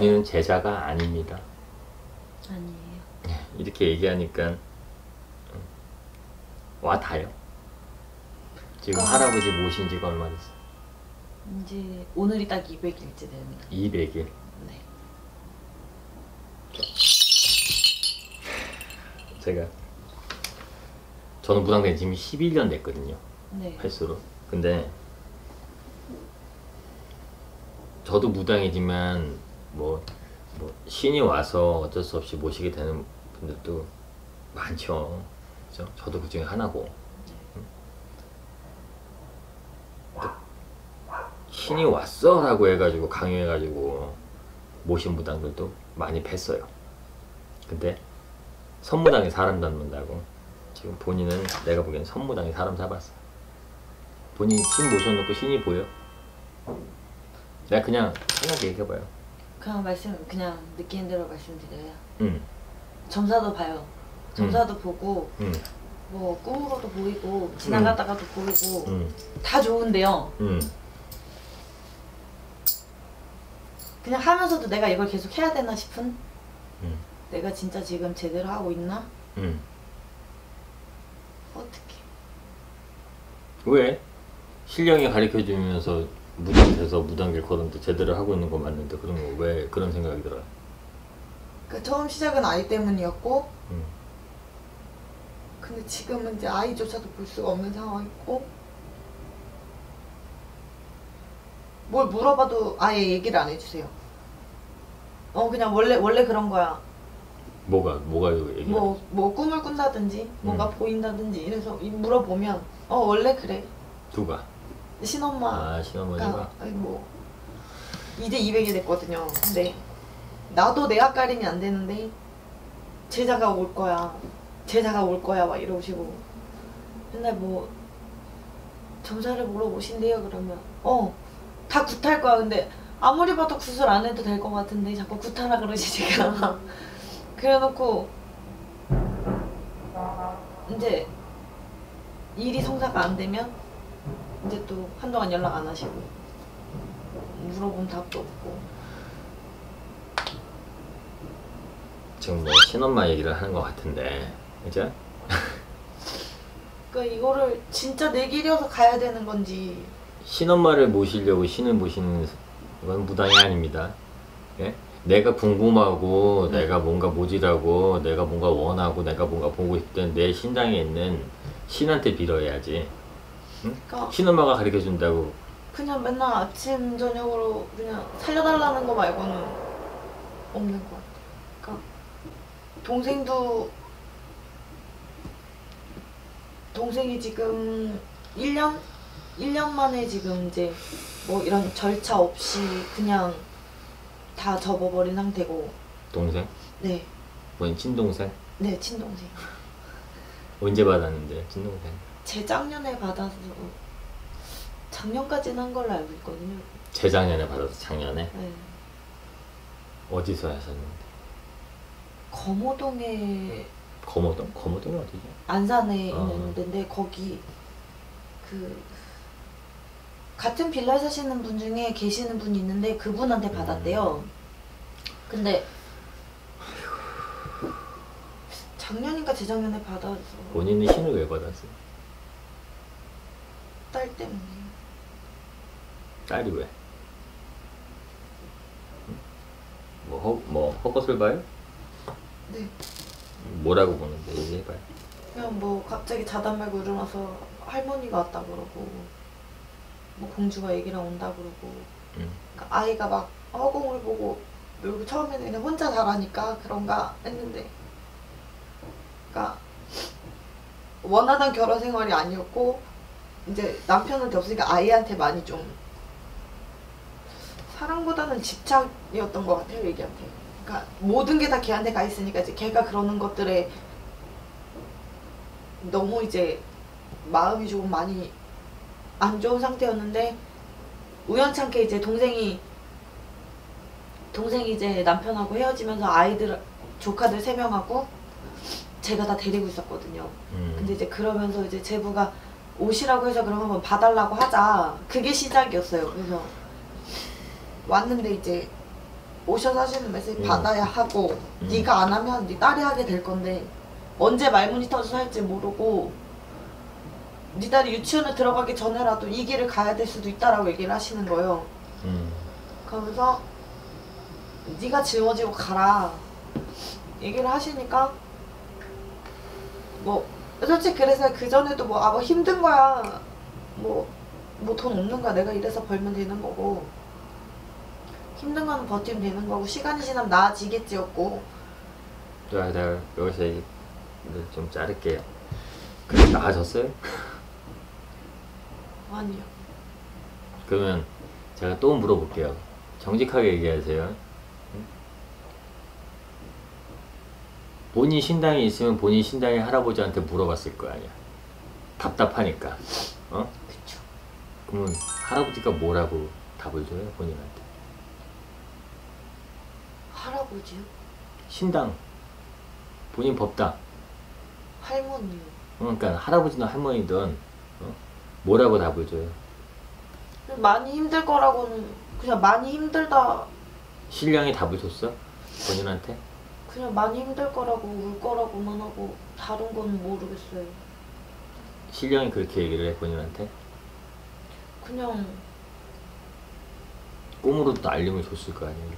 본인은 제자가 아닙니다. 아니에요. 이렇게 얘기하니까 음, 와 닿아요. 지금 아. 할아버지 모신 지가 얼마 됐어? 이제 오늘이 딱 200일째 됩니다. 200일. 네. 제가 저는 무당된 지금 11년 됐거든요. 네. 횟수로. 근데 저도 무당이지만 뭐, 뭐 신이 와서 어쩔 수 없이 모시게 되는 분들도 많죠. 그죠? 저도 그 중에 하나고. 음. 신이 왔어 라고 해가지고 강요해가지고 모신 무당들도 많이 뵀어요. 근데 선무당이 사람 잡는다고 지금 본인은 내가 보기엔 선무당이 사람 잡았어. 본인 신 모셔놓고 신이 보여? 내가 그냥 생각 얘기해봐요. 그냥 말씀 그냥 느끼는 대로 말씀드려요. 응, 점사도 봐요. 점사도 보고 응, 뭐 꿈으로도 보이고 지나가다가도 보이고 응, 다 좋은데요. 응. 그냥 하면서도 내가 이걸 계속 해야 되나 싶은 응, 내가 진짜 지금 제대로 하고 있나? 응. 어떻게? 왜? 신령이 가르쳐 주면서 무당 돼서 무당길 걸음도 제대로 하고 있는 거 맞는데 그런 거왜 그런 생각이 들어요? 그 처음 시작은 아이 때문이었고 응, 근데 지금은 이제 아이조차도 볼 수가 없는 상황이고 뭘 물어봐도 아예 얘기를 안 해주세요. 어 그냥 원래 원래 그런 거야. 뭐가 뭐가 얘기? 뭐뭐 꿈을 꾼다든지 뭔가 음. 보인다든지 이래서 이- 물어보면 어 원래 그래 누가? 신엄마 아 신어머니가. 아니 뭐 이제 200이 됐거든요. 근데 나도 내 앞가림이 안 되는데 제자가 올 거야. 제자가 올 거야 막 이러시고 맨날 뭐 점사를 보러 오신대요 그러면 어다 굿할 거야. 근데 아무리 봐도 굿을 안 해도 될 것 같은데 자꾸 굿하라 그러시니까 그래놓고 이제 일이 성사가 안 되면 이제 또 한동안 연락 안 하시고 물어본 답도 없고 지금 뭐 신엄마 얘기를 하는 것 같은데, 그죠? 그러니까 이거를 진짜 내 길이어서 가야 되는 건지 신엄마를 모시려고 신을 모시는 건 무당이 아닙니다. 예? 내가 궁금하고 내가 뭔가 모질하고 내가 뭔가 원하고 내가 뭔가 보고 싶던 내 신장에 있는 신한테 빌어야지. 응? 그러니까 신엄마가 가르쳐 준다고. 그냥 맨날 아침 저녁으로 그냥 살려달라는 거 말고는 없는 것 같아. 그러니까 동생도 동생이 지금 1년 1년 만에 지금 이제 뭐 이런 절차 없이 그냥 다 접어버린 상태고 동생? 네, 본인 친동생? 네 친동생 언제 받았는데 친동생? 재작년에 받아서 작년까지는 한 걸로 알고 있거든요. 재작년에 받아서 작년에 네. 어디서 하셨는데? 거모동에 거모동? 거모동이 어디죠? 안산에 어. 있는 데인데 거기 그 같은 빌라에 사시는 분 중에 계시는 분이 있는데 그분한테 받았대요. 근데 작년인가 재작년에 받아서 본인은 신을 왜 받았어요? 딸 때문에 딸이 왜? 응? 뭐, 허, 뭐 헛것을 봐요? 네 뭐라고 보는데 얘기해봐요. 그냥 뭐 갑자기 자다 말고 일어나서 할머니가 왔다 그러고 뭐 공주가 얘기랑 온다 그러고 응. 그러니까 아이가 막 허공을 보고 놀고 처음에는 그냥 혼자 자라니까 그런가 했는데 그러니까 원하던 결혼 생활이 아니었고 이제 남편한테 없으니까 아이한테 많이 좀 사랑보다는 집착이었던 것 같아요 애기한테 그러니까 모든 게 다 걔한테 가 있으니까 이제 걔가 그러는 것들에 너무 이제 마음이 조금 많이 안 좋은 상태였는데 우연찮게 이제 동생이 동생이 이제 남편하고 헤어지면서 아이들 조카들 세 명하고 제가 다 데리고 있었거든요. 음. 근데 이제 그러면서 이제 제부가 오시라고 해서 그럼 한번 봐달라고 하자. 그게 시작이었어요. 그래서 왔는데 이제 오셔서 하시는 메시지 음. 받아야 하고 음. 네가 안 하면 네 딸이 하게 될 건데 언제 말문이 터져서 할지 모르고 네 딸이 유치원에 들어가기 전에라도 이 길을 가야 될 수도 있다라고 얘기를 하시는 거예요. 음. 그러면서 네가 짊어지고 가라 얘기를 하시니까 뭐 솔직히 그래서 그 전에도 뭐 아 뭐 힘든 거야 뭐 뭐 돈 없는 거야 내가 이래서 벌면 되는 거고 힘든 거는 버티면 되는 거고 시간이 지나면 나아지겠지였고 자, 내가 여기서 좀 자를게요. 그래 나아졌어요? 아니요 그러면 제가 또 물어볼게요. 정직하게 얘기하세요. 응? 본인 신당이 있으면 본인 신당의 할아버지한테 물어봤을 거 아니야. 답답하니까. 어? 그쵸 그러면 할아버지가 뭐라고 답을 줘요 본인한테? 할아버지요 신당. 본인 법당. 할머니요 그러니까 할아버지든 할머니든 어? 뭐라고 답을 줘요? 많이 힘들 거라고는 그냥 많이 힘들다 신랑이 답을 줬어? 본인한테? 그냥 많이 힘들 거라고 울 거라고만 하고 다른 건 모르겠어요 신랑이 그렇게 얘기를 해 본인한테? 그냥 꿈으로도 알림을 줬을 거 아니에요?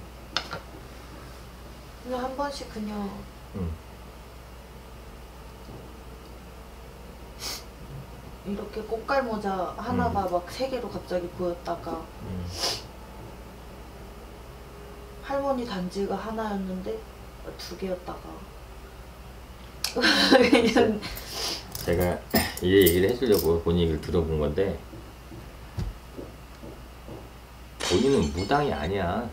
그냥 한 번씩 그냥 응. 이렇게 꽃갈 모자 하나가 막세 개로 갑자기 보였다가 음. 할머니 단지가 하나였는데 두 개였다가 그냥 제가 이 얘기를 해주려고 본인 얘기를 들어본 건데 본인은 무당이 아니야.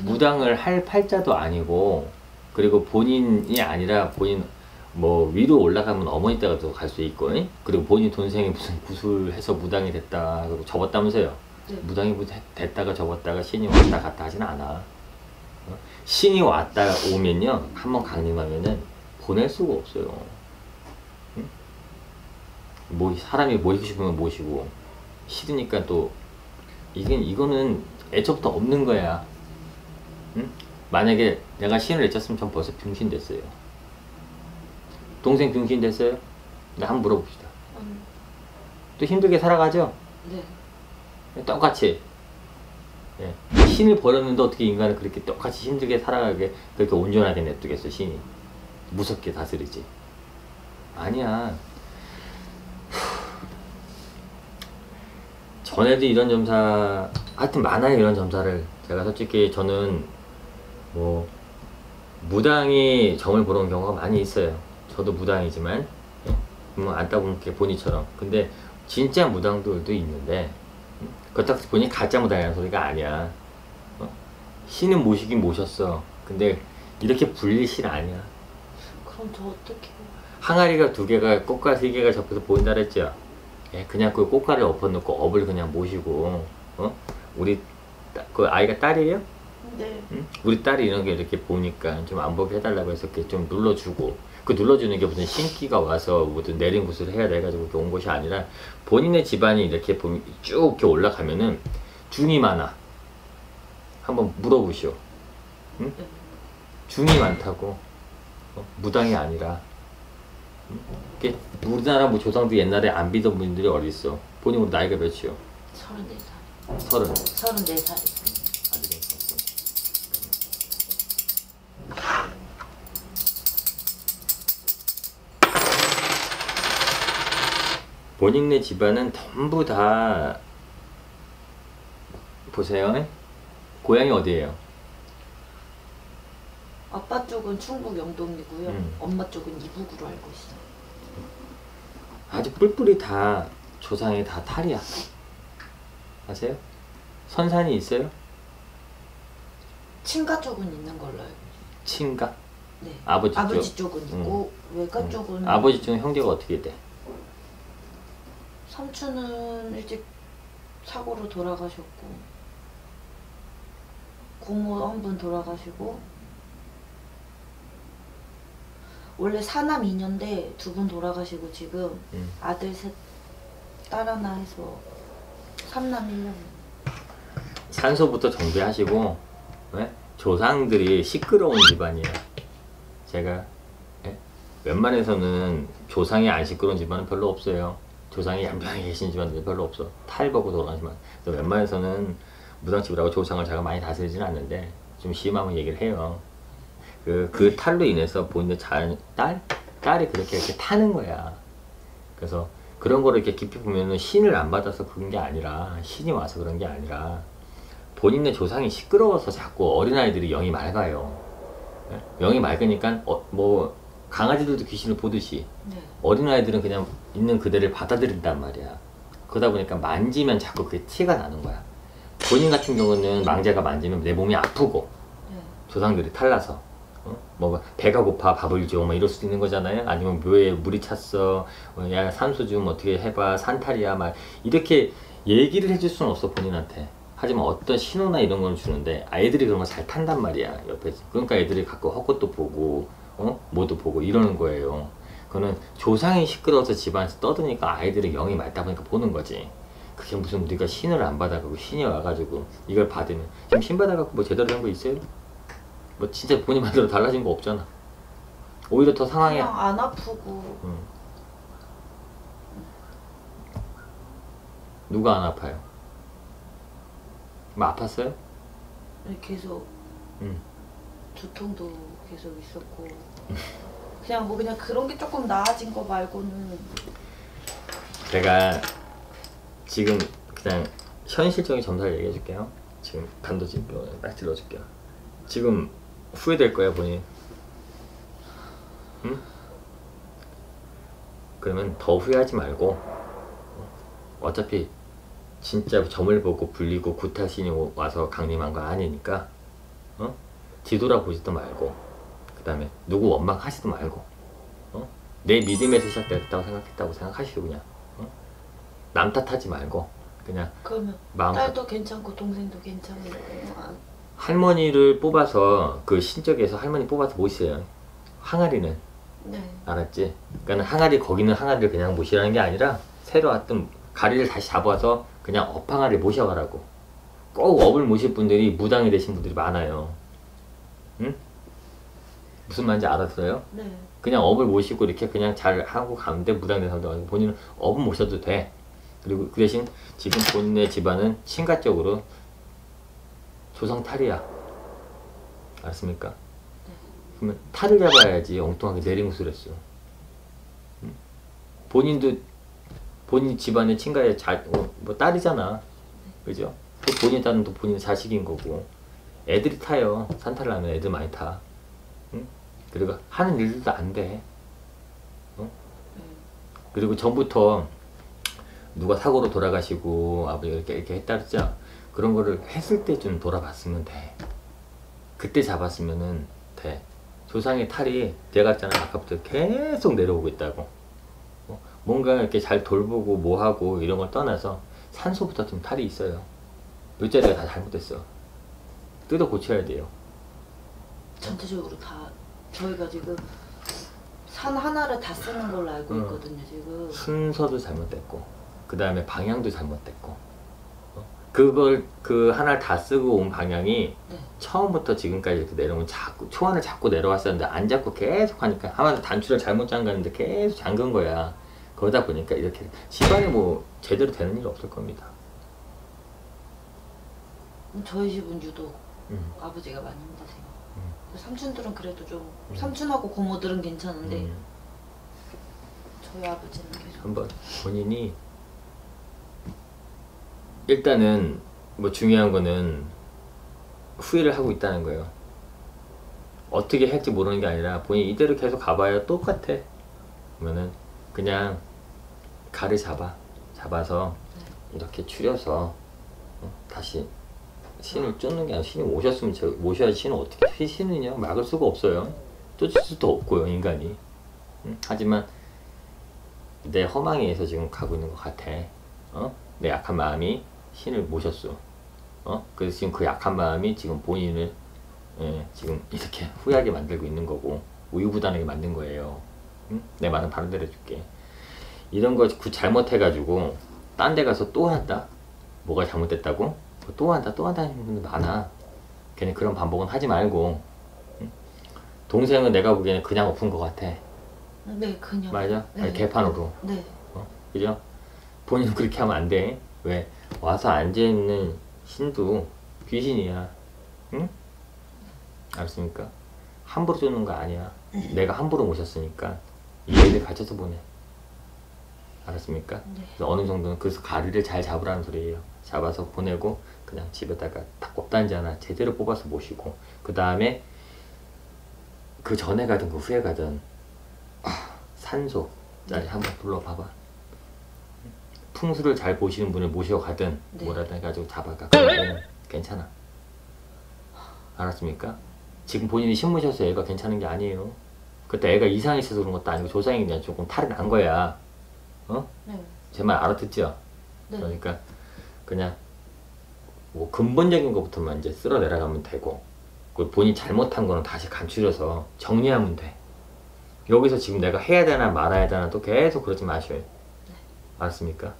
무당을 할 팔자도 아니고 그리고 본인이 아니라 본인 뭐 위로 올라가면 어머니 댁도 갈 수 있고 잉? 그리고 본인 동생이 무슨 구술해서 무당이 됐다 그리고 접었다면서요 네. 무당이 무- 됐다가 접었다가 신이 왔다 갔다 하진 않아 어? 신이 왔다 오면요 한번 강림하면은 보낼 수가 없어요 응? 뭐 사람이 모시고 싶으면 모시고 싫으니까 또 이게 이거는 애초부터 없는 거야 응? 만약에 내가 신을 내쳤으면 전 벌써 병신 됐어요. 동생 병신 됐어요? 네, 한번 물어봅시다. 음, 또 힘들게 살아가죠? 네. 똑같이. 예. 신을 버렸는데 어떻게 인간을 그렇게 똑같이 힘들게 살아가게 그렇게 온전하게 냅두겠어 신이? 무섭게 다스리지. 아니야. 전에도 이런 점사 하여튼 많아요 이런 점사를 제가 솔직히 저는 뭐 무당이 점을 보러 온 경우가 많이 있어요. 저도 무당이지만 예. 뭐 안따분게 보니처럼. 근데 진짜 무당들도 있는데 음, 그렇다고 본인이 가짜 무당이라는 소리가 아니야. 어? 신은 모시긴 모셨어 근데 이렇게 불릴 신 아니야 그럼 저 어떻게 항아리가 두 개가 꽃가 세 개가 접혀서 보인다 그랬죠 예, 그냥 그 꽃가를 엎어놓고 업을 그냥 모시고 어? 우리 따- 그 아이가 딸이에요? 네. 응? 우리 딸이 이런 게 이렇게 보니까 좀 안 보게 해달라고 해서 이렇게 좀 눌러주고 그 눌러주는 게 무슨 신기가 와서 무슨 내린 구슬을 해야 돼가지고 이렇게 온 것이 아니라 본인의 집안이 이렇게 쭉 이렇게 올라가면은 중이 많아 한번 물어보시오 응? 네. 중이 많다고 어? 무당이 아니라 응? 이게 우리나라 뭐 조상도 옛날에 안 믿던 분들이 어디 있어 본인 나이가 몇이요? 34살. 서른 34살이죠. 아직 없어. 본인네 집안은 전부 다 보세요. 고향이 어디예요? 아빠 쪽은 충북 영동이고요. 음. 엄마 쪽은 이북으로 알고 있어요. 아주 뿔뿔이 다 조상이 다 탈이야. 아세요? 선산이 있어요? 친가 쪽은 있는 걸로 알고 있어요. 친가? 네. 아버지 쪽? 아버지 쪽 은 있고 외가 음. 쪽은 아버지 중 형제가 어떻게 돼? 삼촌은 일찍 사고로 돌아가셨고 고모 한 분 돌아가시고 원래 사남 2년대 두 분 돌아가시고 지금 음. 아들 셋딸 하나 해서 삼남 1년 산소부터 정비하시고 예? 조상들이 시끄러운 집안이에요. 제가 예? 웬만해서는 조상이 안 시끄러운 집안은 별로 없어요. 조상이 얌전히 계신 집안들이 별로 없어. 탈보고 돌아가지만 그래서 웬만해서는 무당집이라고 조상을 제가 많이 다스리지는 않는데 좀 심하면 얘기를 해요. 그, 그 탈로 인해서 본인의 자, 딸? 딸이 그렇게 이렇게 타는 거야. 그래서 그런 거를 이렇게 깊이 보면은 신을 안 받아서 그런 게 아니라 신이 와서 그런 게 아니라 본인의 조상이 시끄러워서 자꾸 어린아이들이 영이 맑아요. 예? 영이 맑으니까 어, 뭐 강아지들도 귀신을 보듯이 네. 어린아이들은 그냥 있는 그대를 받아들인단 말이야. 그러다 보니까 만지면 자꾸 그게 티가 나는 거야. 본인 같은 경우는 망자가 만지면 내 몸이 아프고 네. 조상들이 탈나서 어? 뭐 배가 고파 밥을 줘, 뭐 이럴 수도 있는 거잖아요. 아니면 묘에 물이 찼어, 어, 야 산소 좀 어떻게 해봐, 산탈이야, 막 이렇게 얘기를 해줄 수는 없어 본인한테. 하지만 어떤 신호나 이런 걸 주는데 아이들이 그런 거잘 탄단 말이야 옆에. 그러니까 애들이 가끔 헛것도 보고, 어, 뭐도 보고 이러는 거예요. 그거는 조상이 시끄러워서 집안에서 떠드니까 아이들이 영이 맑다 보니까 보는 거지. 그게 무슨 우리가 신을 안 받아가고 신이 와가지고 이걸 받으면 지금 신 받아갖고 뭐 제대로 된 거 있어요? 뭐 진짜 본인 만대로 달라진 거 없잖아. 오히려 더 상황이 그냥 안 아프고 응. 누가 안 아파요? 뭐 아팠어요? 계속 응. 두통도 계속 있었고 그냥 뭐 그냥 그런 게 조금 나아진 거 말고는 제가 지금 그냥 현실적인 점사를 얘기해 줄게요. 지금 단도직입 딱 들어줄게요. 지금 후회될 거야 본인. 응? 그러면 더 후회하지 말고 어, 어차피 진짜 점을 보고 불리고 구타신이 오- 와서 강림한 거 아니니까 어? 뒤돌아보지도 말고 그 다음에 누구 원망하지도 말고 어? 내 믿음에서 시작됐다고 생각했다고 생각하시고 그냥 어? 남 탓하지 말고 그냥 그러면 마음 딸도 괜찮고 동생도 괜찮고 아, 할머니를 뽑아서 그 신적에서 할머니 뽑아서 모시세요 항아리는 네. 알았지? 그러니까 항아리 거기는 항아리를 그냥 모시라는 게 아니라 새로 왔던 가리를 다시 잡아서 그냥 업항아리 모셔가라고 꼭 업을 모실 분들이 무당이 되신 분들이 많아요 응? 무슨 말인지 알았어요? 네. 그냥 업을 모시고 이렇게 그냥 잘 하고 가는데 무당된 사람도 아니고 본인은 업은 모셔도 돼 그리고 그 대신 지금 본인의 집안은 친가적으로 조상 탈이야 알았습니까? 그러면 탈을 잡아야지 엉뚱하게 내리무술 했어 응? 본인도 본인 집안의 친가의 자, 어, 뭐 딸이잖아 그죠? 또 본인 딸은 또 본인 자식인 거고 애들이 타요 산타를 하면 애들 많이 타 응? 그리고 하는 일들도 안 돼 어? 그리고 전부터 누가 사고로 돌아가시고 아버지가 이렇게 이렇게 했다 그랬죠? 그런 거를 했을 때 좀 돌아봤으면 돼. 그때 잡았으면은 돼. 조상의 탈이 내갔잖아. 아까부터 계속 내려오고 있다고. 어? 뭔가 이렇게 잘 돌보고 뭐하고 이런 걸 떠나서 산소부터 좀 탈이 있어요. 몇 자리가 다 잘못됐어. 뜯어 고쳐야 돼요. 전체적으로 다 저희가 지금 산 하나를 다 쓰는 걸로 알고 응. 있거든요 지금. 순서도 잘못됐고 그 다음에 방향도 잘못됐고 어? 그걸 그 하나를 다 쓰고 온 방향이 네. 처음부터 지금까지 이렇게 내려오면 자꾸 초안을 잡고 내려왔었는데 안 잡고 계속 하니까 하마도 단추를 잘못 잠갔는데 계속 잠근 거야 그러다 보니까 이렇게 집안에 뭐 제대로 되는 일 없을 겁니다 저희 집은 유독 음. 아버지가 많이 힘드세요 음. 삼촌들은 그래도 좀 음. 삼촌하고 고모들은 괜찮은데 음. 저희 아버지는 계속 한번 본인이 일단은 뭐 중요한 거는 후회를 하고 있다는 거예요. 어떻게 할지 모르는 게 아니라 본인이 이대로 계속 가봐야 똑같아. 그러면은 그냥 가를 잡아 잡아서 이렇게 추려서 어, 다시 신을 쫓는 게 아니라 신이 오셨으면 저 모셔야지 신을 어떻게 신이냐 막을 수가 없어요. 쫓을 수도 없고요 인간이. 응? 하지만 내 허망에 의해서 지금 가고 있는 것 같아. 어? 내 약한 마음이 신을 모셨어. 어? 그래서 지금 그 약한 마음이 지금 본인을 예, 지금 이렇게 후회하게 만들고 있는 거고 우유부단하게 만든 거예요. 응? 내 말은 바로 내려줄게. 이런 거그 잘못해가지고 딴 데 가서 또 한다? 뭐가 잘못됐다고? 뭐또 한다 또 한다 하는 분들 많아 괜히 그런 반복은 하지 말고 응? 동생은 내가 보기에는 그냥 엎은 것 같아 네 그냥 맞아? 네. 아니, 개판으로 네 어? 그죠? 본인은 그렇게 하면 안 돼. 왜? 와서 앉아있는 신도 귀신이야. 응? 알았습니까? 함부로 주는 거 아니야. 내가 함부로 모셨으니까 이해를 가져서 보내. 알았습니까? 네. 그래서 어느 정도는 그래서 가리를 잘 잡으라는 소리예요. 잡아서 보내고 그냥 집에다가 딱 곱단지 하나 제대로 뽑아서 모시고 그 다음에 그 전에 가든 그 후에 가든 아, 산소 자리 한번 불러봐봐. 풍수를 잘 보시는 분을 모시고 가든 네. 뭐라든 해가지고 잡아가. 괜찮아. 알았습니까? 지금 본인이 신무셔서 애가 괜찮은 게 아니에요. 그때 애가 이상이 있어서 그런 것도 아니고 조상이 그냥 조금 탈이 난 거야. 어? 네. 제 말 알아듣죠? 네. 그러니까 그냥 뭐 근본적인 것부터만 이제 쓸어 내려가면 되고 그 본인 잘못한 거는 다시 간추려서 정리하면 돼. 여기서 지금 내가 해야 되나 말아야 되나 또 계속 그러지 마셔요. 알았습니까?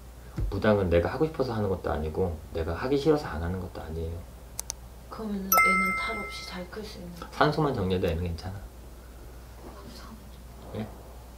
무당은 내가 하고 싶어서 하는 것도 아니고 내가 하기 싫어서 안 하는 것도 아니에요. 그러면 애는 탈 없이 잘 클 수 있는 산소만 정리해도 애는 괜찮아. 예?